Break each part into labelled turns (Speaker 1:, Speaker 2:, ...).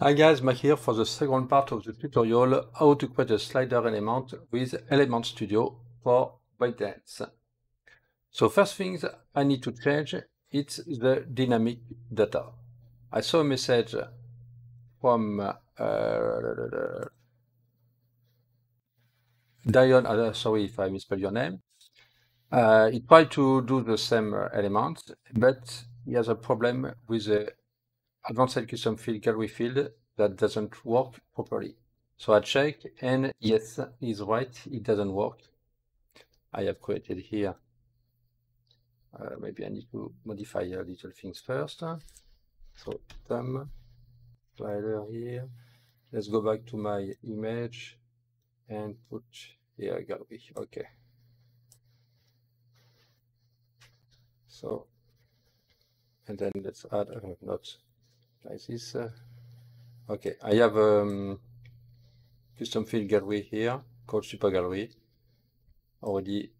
Speaker 1: Hi guys, Mike here for the second part of the tutorial how to create a slider element with Element Studio for Breakdance. So first things I need to change it's the dynamic data. I saw a message from uh, Dion, uh, sorry if I misspelled your name. Uh, he tried to do the same element, but he has a problem with the advanced custom field gallery field that doesn't work properly. So I check and yes, he's right, it doesn't work. I have created here. Uh, maybe I need to modify a little things first. So thumb slider here. Let's go back to my image and put here gallery. Okay. So and then let's add a uh, note like this. Uh, okay, I have um, custom field gallery here called super gallery already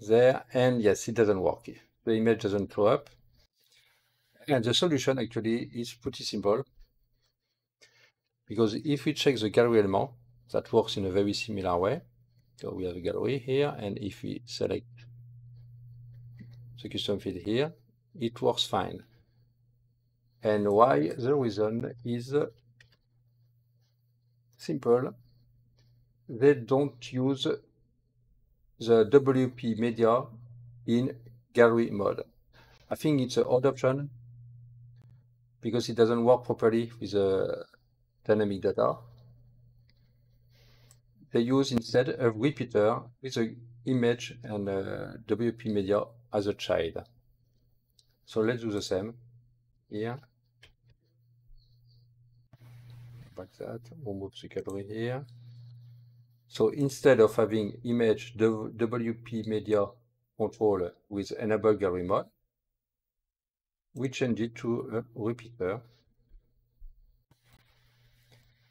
Speaker 1: there. And yes it doesn't work. The image doesn't show up. And the solution actually is pretty simple. Because if we check the gallery element that works in a very similar way. So we have a gallery here. And if we select the custom field here it works fine and why? The reason is simple. They don't use the WP media in gallery mode. I think it's an odd option because it doesn't work properly with the dynamic data. They use instead a repeater with the image and WP media as a child. So let's do the same here like that we'll move the gallery here so instead of having image WP media controller with enable gallery mode we change it to a repeater.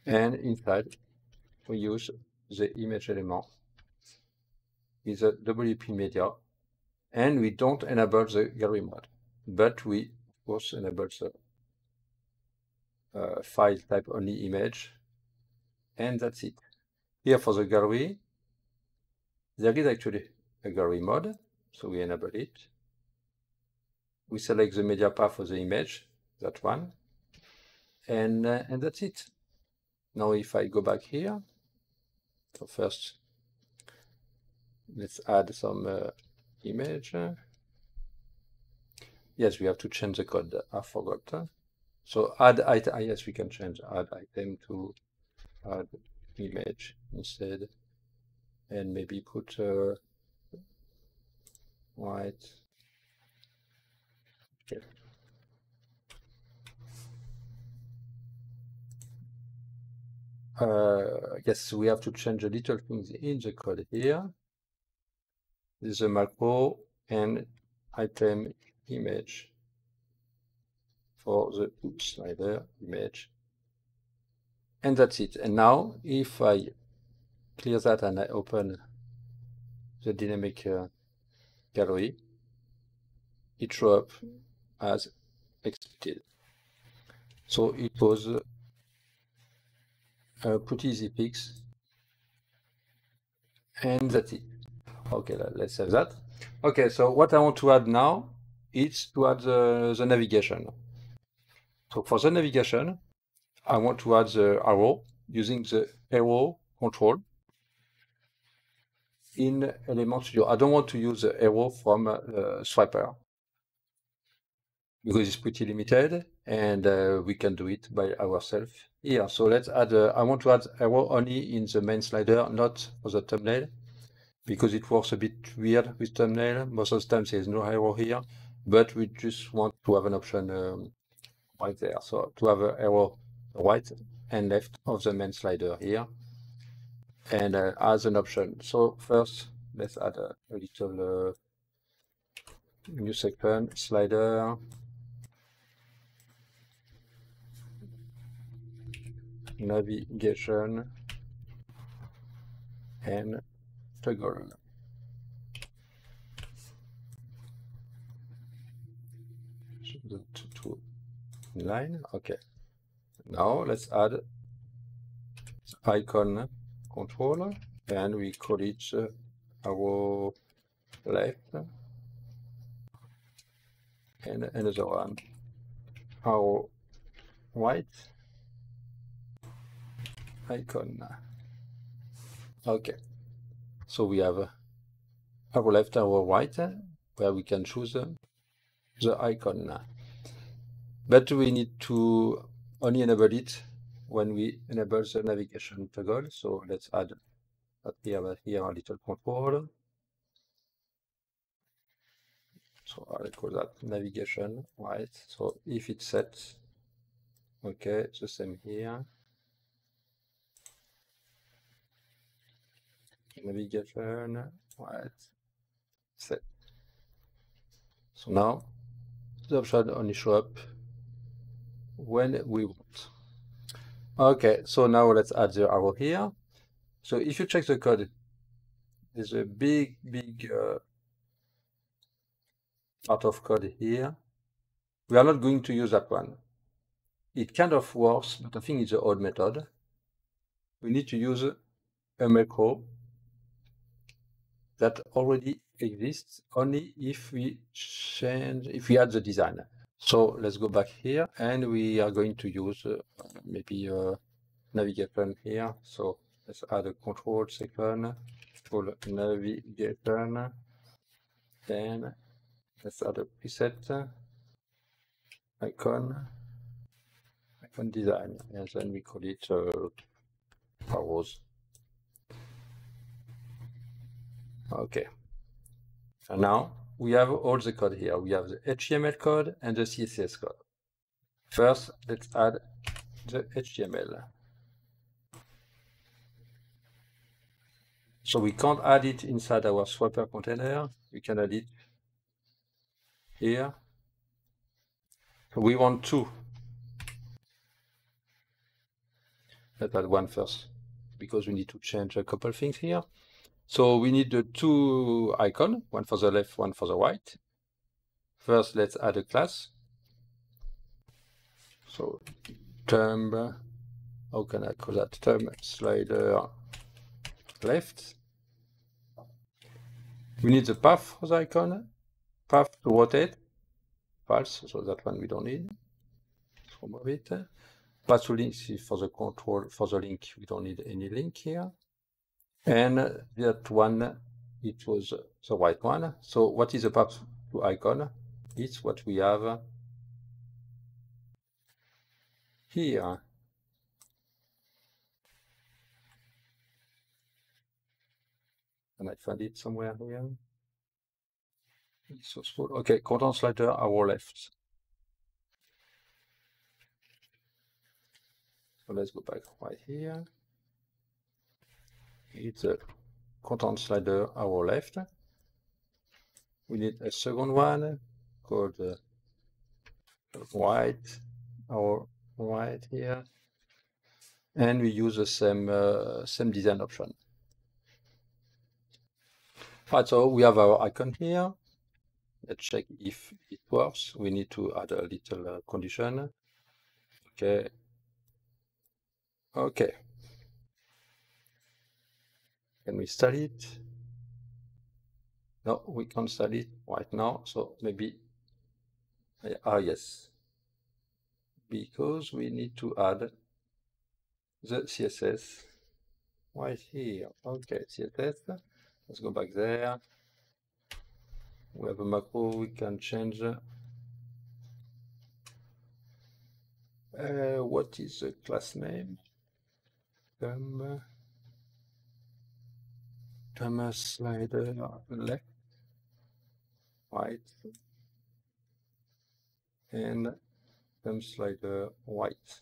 Speaker 1: And inside we use the image element with a WP media. And we don't enable the gallery mode but we course enable the uh, file type only image and that's it. Here for the gallery, there is actually a gallery mode, so we enable it. We select the media path for the image, that one, and, uh, and that's it. Now if I go back here, so first let's add some uh, image. Yes, we have to change the code. I forgot. So add item. Yes, we can change add item to add image instead, and maybe put uh, white. Okay. Uh, yes, we have to change a little things in the code here. This is a macro and item image for the oops slider image. And that's it. And now if I clear that and I open the dynamic uh, gallery, it shows up as expected. So it was uh, a pretty easy fix. And that's it. Okay, let's save that. Okay, so what I want to add now is to add the, the navigation. So for the navigation, I want to add the arrow using the arrow control in Element Studio. I don't want to use the arrow from uh, Swiper because it's pretty limited and uh, we can do it by ourselves here. So let's add, uh, I want to add arrow only in the main slider, not for the thumbnail because it works a bit weird with thumbnail. Most of the time there's no arrow here, but we just want to have an option um, right there. So to have an arrow right and left of the main slider here and uh, as an option. So first, let's add a, a little uh, new section slider. navigation and toggle. Line okay. Now let's add icon controller. And we call it arrow left and another one. Our right icon. Okay. So we have our left our right where we can choose the icon but we need to only enable it when we enable the navigation toggle. So let's add here, here a little control. So I'll call that navigation right? So if it's set okay the same here. Navigation right set. So now the option only show up when we want. Okay so now let's add the arrow here. So if you check the code there's a big big uh, part of code here. We are not going to use that one. It kind of works but i think it's an old method. We need to use a macro that already exists only if we change, if we add the design. So let's go back here and we are going to use uh, maybe a navigation here. So let's add a control second, control navigation, then let's add a preset icon, icon design, and then we call it uh. Okay. And now we have all the code here. We have the HTML code and the CSS code. First, let's add the HTML. So we can't add it inside our swiper container. We can add it here. We want two. Let's add one first because we need to change a couple things here. So we need the two icon, one for the left, one for the right. First, let's add a class. So term, how can I call that? Term slider left. We need the path for the icon, path to rotate, false, so that one we don't need. Let's remove it. Path to link for the control, for the link, we don't need any link here. And that one, it was the white one. So what is the path to icon? It's what we have here. I find it somewhere here? So small. Okay, content slider our left. So let's go back right here it's a content slider our left. We need a second one called uh, white our right here. And we use the same uh, same design option. Right, so we have our icon here. Let's check if it works. We need to add a little uh, condition. Okay. Okay. Can we study it? No, we can't study it right now. So maybe, ah, yes. Because we need to add the CSS right here. Okay, CSS. Let's go back there. We have a macro, we can change. Uh, what is the class name? Um, Thomas slider left, right, and thumb slider white.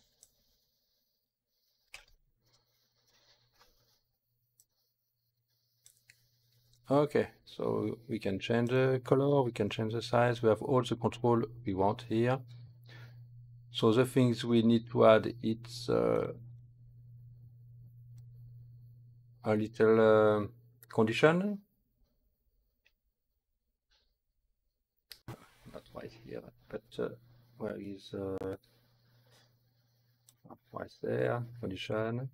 Speaker 1: Okay, so we can change the color, we can change the size, we have all the control we want here. So the things we need to add, it's uh, a little uh, condition. Not right here, but uh, where is uh, right there, condition.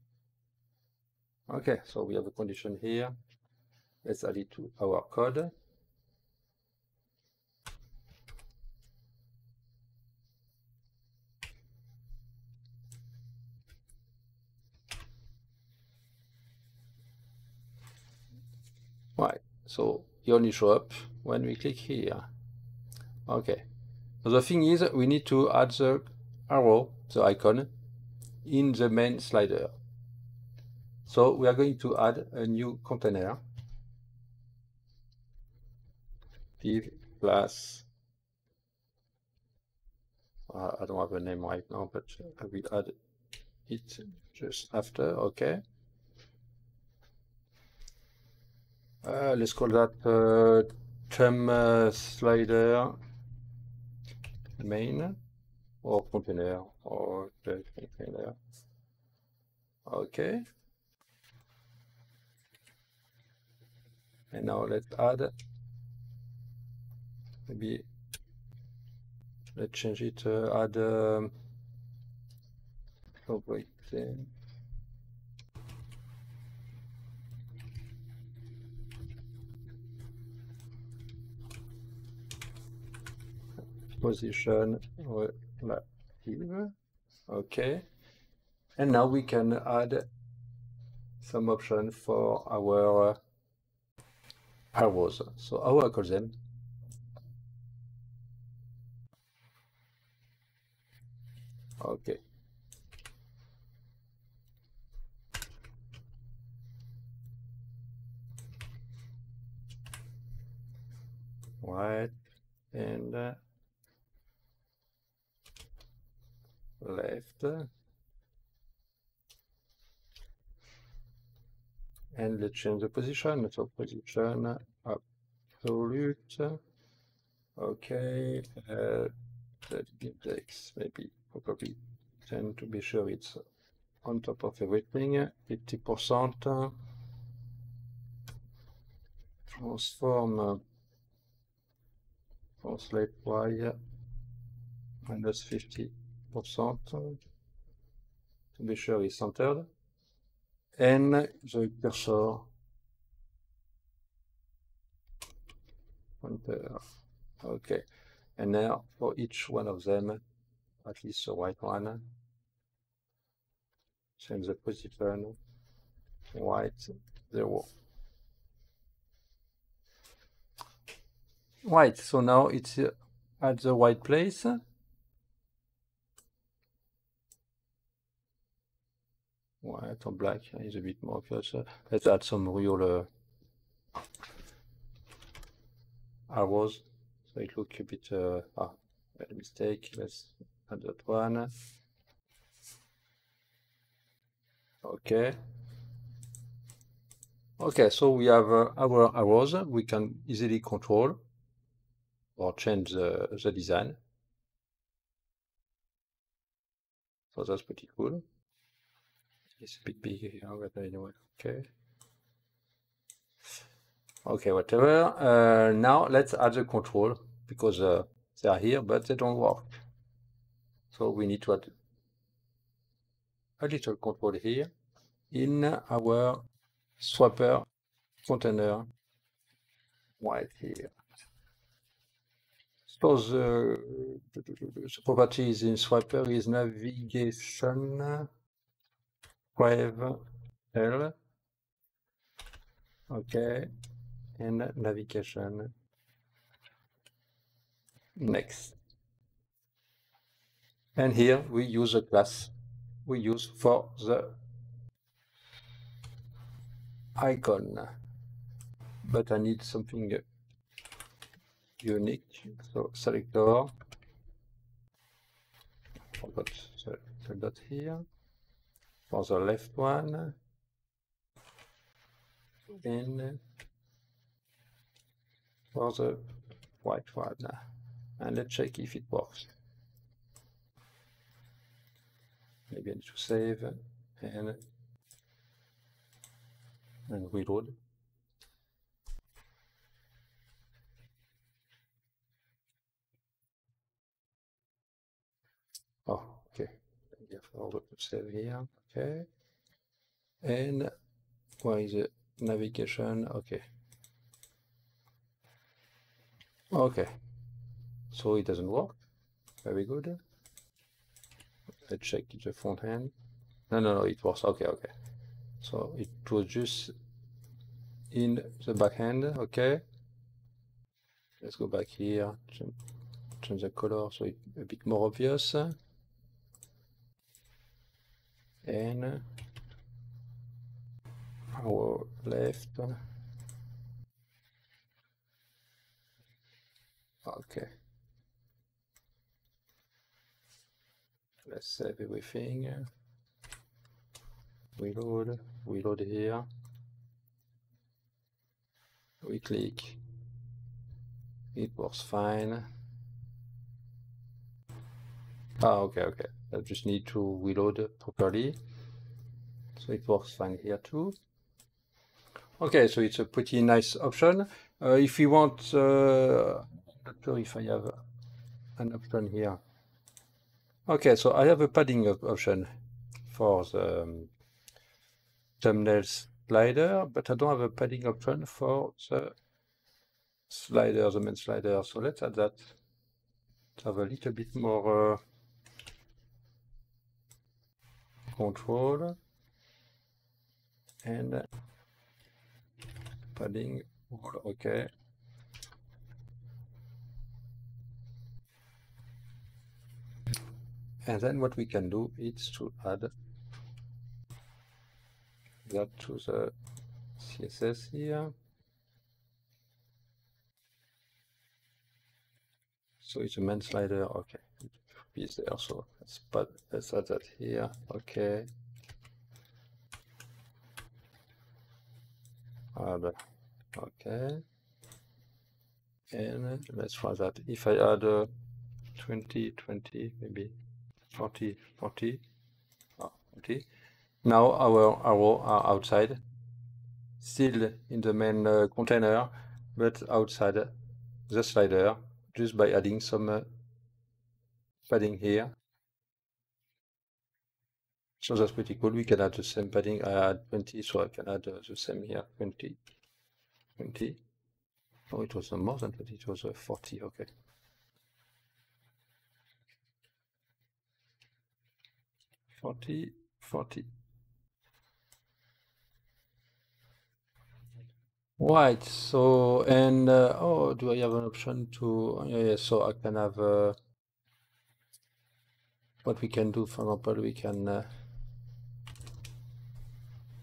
Speaker 1: Okay, so we have a condition here. Let's add it to our code. Right, so you only show up when we click here. Okay, the thing is we need to add the arrow, the icon, in the main slider. So we are going to add a new container. Div class. Uh, I don't have a name right now, but I will add it just after. Okay. Uh, let's call that uh, thumb uh, slider main or container or the container. Okay. And now let's add maybe let's change it uh, add um, everything. Position relative. Okay. And now we can add some option for our arrows. So how I call them? Okay. Right. And uh, and let's change the position so position absolute. Okay uh, that index maybe probably tend to be sure it's on top of everything. 50 percent. Transform translate y minus 50 percent to be sure it's centered and the cursor pointer. Okay and now for each one of them at least the white one. Change the position. White zero. Right so now it's at the white place white or black is a bit more obvious. Let's add some real uh, arrows so it look a bit uh, ah a mistake. Let's add that one. Okay. Okay, so we have uh, our arrows. We can easily control or change the, the design. So that's pretty cool. Here, but anyway, okay. Okay, whatever. Uh, now let's add the control because uh, they are here, but they don't work. So we need to add a little control here in our swiper container right here. So the, the properties in Swiper is navigation wave L. Okay, and navigation. Next. And here we use a class we use for the icon. But I need something unique. So selector. Forgot the dot here for the left one? And for the white one. And let's check if it works. Maybe I need to save and and reload. Oh okay. Forgot to save here. Okay. And where is the navigation? Okay. Okay. So it doesn't work. Very good. Let's check the front end. No, no, no, it works. Okay, okay. So it was just in the back end. Okay. Let's go back here. Change, change the color so it's a bit more obvious. And our left. Okay. Let's save everything. Reload, reload here. We click. It works fine. Ah, okay, okay. I just need to reload properly. So it works fine here too. Okay, so it's a pretty nice option. Uh, if you want, uh, not sure if I have an option here. Okay, so I have a padding option for the um, thumbnail slider, but I don't have a padding option for the slider, the main slider. So let's add that to have a little bit more uh, control and uh, padding okay. And then what we can do is to add that to the CSS here. So it's a main slider okay. Is there so let's but let's add that here okay. Add okay. And let's try that. If I add uh, 20 20 maybe 40 40 oh, 40 now our arrow are outside. Still in the main uh, container but outside the slider just by adding some uh, padding here so that's pretty cool. We can add the same padding. I add 20, so I can add uh, the same here 20, 20. Oh, it was uh, more than 20, it was uh, 40. Okay. Forty, forty. Right. So and uh, oh, do I have an option to? Yeah, yeah. So I can have. Uh, what we can do, for example, we can. Uh,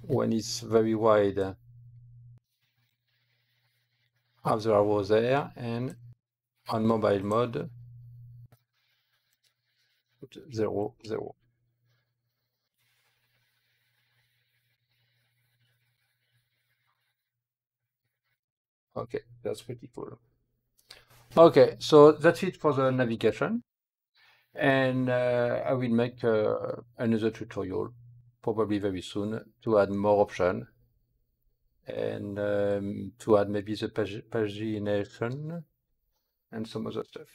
Speaker 1: when it's very wide have the arrow there and on mobile mode zero zero. Okay that's pretty cool. Okay so that's it for the navigation and uh, I will make uh, another tutorial probably very soon to add more option and um, to add maybe the pag pagination and some other stuff.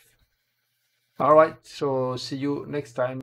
Speaker 1: All right, so see you next time.